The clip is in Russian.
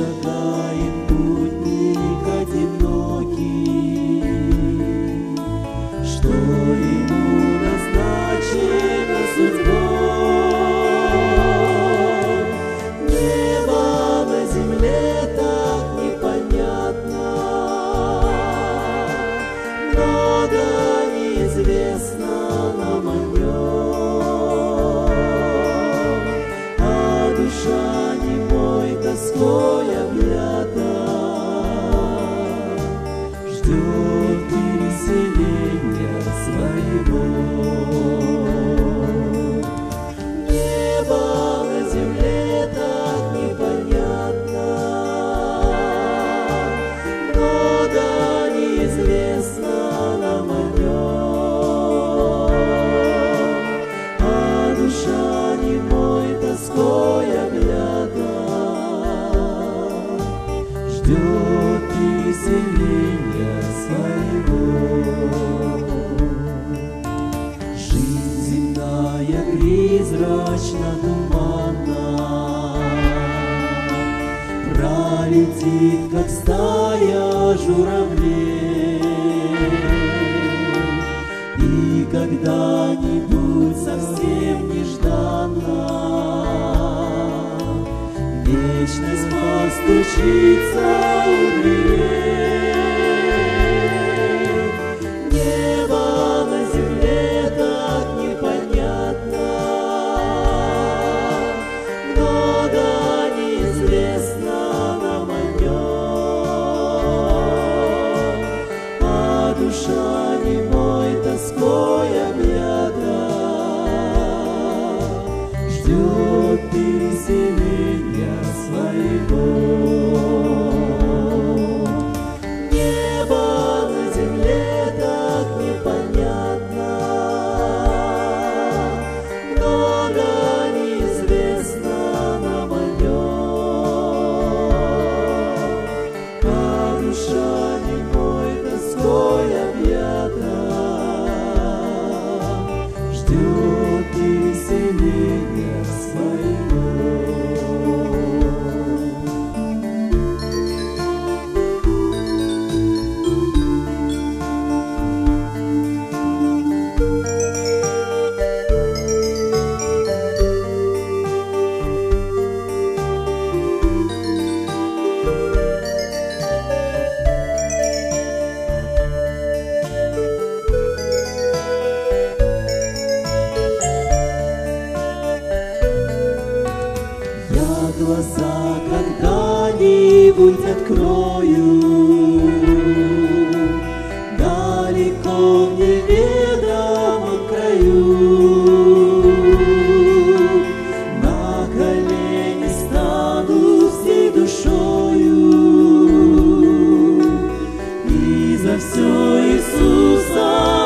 шагает путник одинокий, что ему назначено судьбой. Небо на земле так непонятно, много неизвестно нам о нем, а душа немой тоской ждет переселения своего. Жизнь земная призрачно туманна, Пролетит, как стая журавлей, И когда-нибудь Постучится у дверей. Небо на земле так непонятно, Много неизвестно нам о нем, А душа немой тоской объята ждет а глаза когда-нибудь открою. Далеко в неведомом краю На колени стану всей душою И за все Иисуса